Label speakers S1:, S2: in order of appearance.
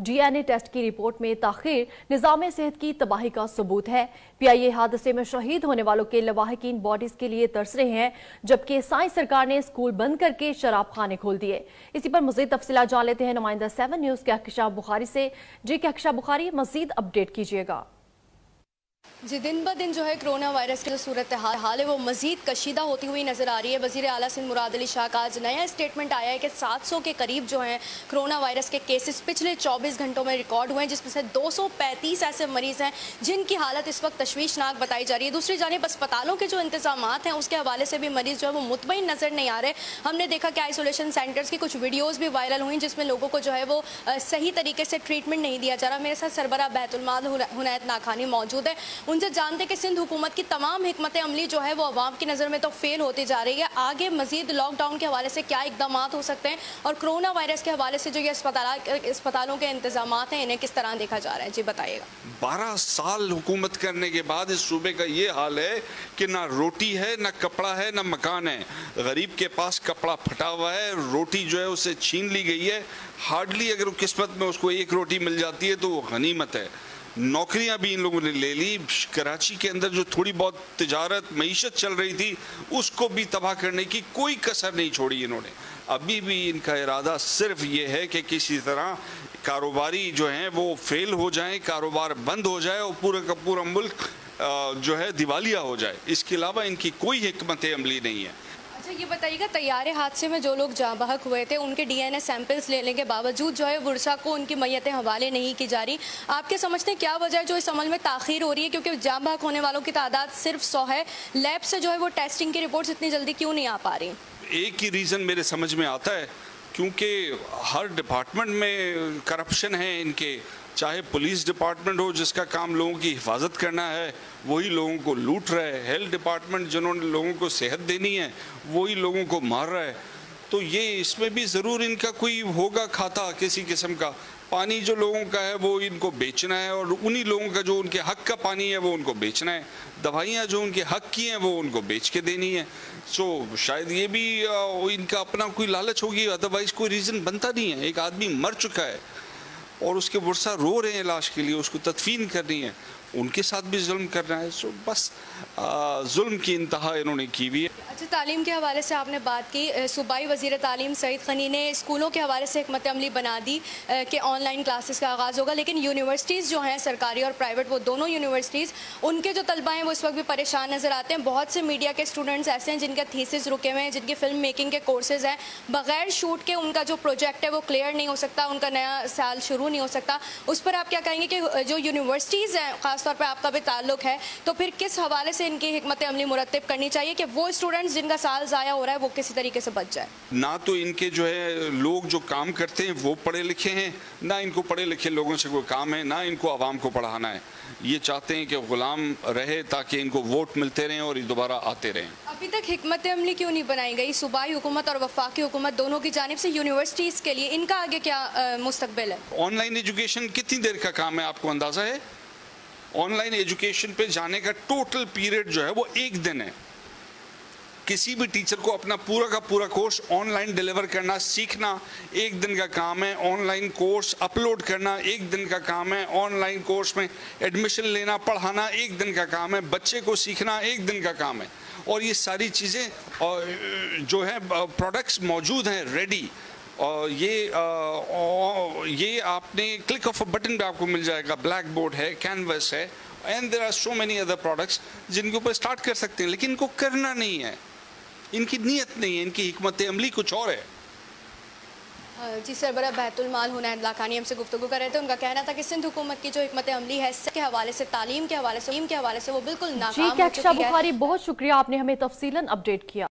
S1: DNA test की report में ताखिर निज़ाम सेहत की तबाही का सबूत है। पीआईए हादसे में शहीद होने वालों के लवाहकिन बॉडीज के लिए तरस रहे हैं, जबकि साइंस सरकार ने स्कूल बंद करके शराब खाने खोल दिए। इसी पर मजीद तफसी जान लेते हैं। नुमाइंदा सेवन न्यूज़ के अक्षा बुखारी से। जी के अक्षा बुखारी, मजीद अपडेट कीजिएगा।
S2: जी, दिन ब दिन जो है कोरोना वायरस की जो सूरत हाल है, वो मजीद कशीदा होती हुई नज़र आ रही है। वज़ीर अला सिंह मुराद अली शाह का आज नया स्टेटमेंट आया है कि 700 के करीब जो हैं कोरोना वायरस के केसेस पिछले 24 घंटों में रिकॉर्ड हुए हैं, जिसमें से 235 ऐसे मरीज़ हैं जिनकी हालत इस वक्त तशवीशनाक बताई जा रही है। दूसरी जानब अस्पतालों के जो इंतज़ाम हैं, उसके हवाले से भी मरीज़ जो है वो मुतमिन नज़र नहीं आ रहे। हमने देखा कि आइसोलेशन सेंटर्स की कुछ वीडियोज़ भी वायरल हुई, जिसमें लोगों को जो है वो सही तरीके से ट्रीटमेंट नहीं दिया जा रहा। मेरे साथ सरबरा बैतुलमाल हुनैत नाखानी मौजूद है। उनसे जानते कि सिंध हुकूमत की तमाम हमत अमली जो है वो अवाम की नज़र में तो फेल होती जा रही है। आगे मजीद लॉकडाउन के हवाले से क्या इकदाम हो सकते हैं और कोरोना वायरस के हवाले से जो ये अस्पताल, अस्पतालों के इंतज़ाम हैं, इन्हें किस तरह देखा जा रहा है? जी, बताइएगा।
S3: बारह साल हुकूमत करने के बाद इस सूबे का ये हाल है कि ना रोटी है, ना कपड़ा है, ना मकान है। गरीब के पास कपड़ा फटा हुआ है, रोटी जो है उसे छीन ली गई है। हार्डली अगर किस्मत में उसको एक रोटी मिल जाती है तो वो गनीमत है। नौकरियाँ भी इन लोगों ने ले ली। कराची के अंदर जो थोड़ी बहुत तजारत, मीशत चल रही थी, उसको भी तबाह करने की कोई कसर नहीं छोड़ी इन्होंने। अभी भी इनका इरादा सिर्फ़ ये है कि किसी तरह कारोबारी जो हैं, वो फेल हो जाएँ, कारोबार बंद हो जाए और पूरा का पूरा मुल्क जो है दिवालिया हो जाए। इसके अलावा इनकी कोई हमत अमली नहीं है।
S2: अच्छा ये बताइएगा, तैयारे हादसे में जो लोग जहाँ बहक हुए थे, उनके डीएनए सैंपल्स लेने के बावजूद जो है वर्षा को उनकी मैतें हवाले नहीं की जा रही। आपके समझते क्या वजह है जो इस अमल में ताखिर हो रही है? क्योंकि जहाँ बहक होने वालों की तादाद सिर्फ़ सौ है। लैब से जो है वो टेस्टिंग की रिपोर्ट इतनी जल्दी क्यों नहीं आ पा रही?
S3: एक ही रीज़न मेरे समझ में आता है। क्योंकि हर डिपार्टमेंट में करप्शन है इनके। चाहे पुलिस डिपार्टमेंट हो, जिसका काम लोगों की हिफाजत करना है, वही लोगों को लूट रहा है। हेल्थ डिपार्टमेंट जिन्होंने लोगों को सेहत देनी है, वही लोगों को मार रहा है। तो ये इसमें भी ज़रूर इनका कोई होगा खाता किसी किस्म का। पानी जो लोगों का है, वो इनको बेचना है और उन्हीं लोगों का जो उनके हक का पानी है, वो उनको बेचना है। दवाइयाँ जो उनके हक की हैं, वो उनको बेच के देनी है। सो शायद ये भी इनका अपना कोई लालच होगी अदरवाइज़ कोई रीज़न बनता नहीं है। एक आदमी मर चुका है और उसके वर्षा रो रहे हैं लाश के लिए, उसको तदफीन करनी है। उनके साथ भी जुल्म करना है, सो बस जुल्म की इंतहा इन्होंने की हुई है।
S2: अच्छा तालीम के हवाले से आपने बात की सूबाई वज़ीर तालीम सईद खनी ने स्कूलों के हवाले से हमत अमली बना दी कि ऑनलाइन क्लासेस का आगाज़ होगा, लेकिन यूनिवर्सिटीज़ जो हैं, सरकारी और प्राइवेट, वो दोनों यूनिवर्सिटीज़, उनके जो तलबा हैं, वो इस वक्त भी परेशान नज़र आते हैं। बहुत से मीडिया के स्टूडेंट्स ऐसे हैं, जिनके थीसिस रुके हुए हैं, जिनके फ़िल्म मेकिंग के कोर्सेज हैं। बगैर शूट के उनका जो प्रोजेक्ट है, वो क्लियर नहीं हो सकता, उनका नया साल शुरू नहीं हो सकता। उस पर आप क्या कहेंगे कि जो यूनिवर्सिटीज़ हैं ख़ासतौर पर आपका भी ताल्लुक है। तो फिर किस हवाले से इनकी हमत अमली मुरतब करनी चाहिए कि वो स्टूडेंट्स जिनका साल ज़ाया हो रहा है वो किसी तरीके से बच जाए?
S3: ना तो इनके जो है लोग जो काम करते हैं वो पढ़े लिखे हैं ना इनको पढ़े लिखे लोगों से कोई काम है ना इनको आवाम को पढ़ाना है। ये चाहते हैं कि गुलाम रहे ताकि इनको वोट मिलते रहें और दोबारा आते रहें।
S2: अभी तक हमत अमली क्यों नहीं बनाई गई? सूबाई हुकूमत और वफाकी हुकूमत दोनों की जानब से यूनिवर्सिटीज़ के लिए इनका आगे क्या मुस्तबिल है?
S3: ऑनलाइन एजुकेशन कितनी देर का काम है आपको अंदाज़ा है? ऑनलाइन एजुकेशन पे जाने का टोटल पीरियड जो है वो एक दिन है। किसी भी टीचर को अपना पूरा का पूरा कोर्स ऑनलाइन डिलीवर करना सीखना एक दिन का काम है। ऑनलाइन कोर्स अपलोड करना एक दिन का काम है। ऑनलाइन कोर्स में एडमिशन लेना, पढ़ाना एक दिन का काम है। बच्चे को सीखना एक दिन का काम है। और ये सारी चीज़ें जो है, प्रोडक्ट्स मौजूद हैं, रेडी। और ये आ, ये आपने क्लिक ऑफ़ अ बटन पे आपको मिल जाएगा। ब्लैक बोर्ड है कैनवस है and there are so many other products जिनके ऊपर स्टार्ट कर सकते हैं लेकिन इनको करना नहीं है। इनकी नीयत नहीं है इनकी हमत अमली कुछ और है।
S2: जी सरबरा बैतुलमाल हुनैन लाखानी हमसे गुफ्तु कर रहे थे। उनका कहना था कि सिंध हुकूमत की जो हमत अमली है के हवाले से तालीम के हवाले से के हवाले से वो बिल्कुल नाकाम
S1: जी, हो। बहुत शुक्रिया आपने हमें तफसीलन अपडेट किया।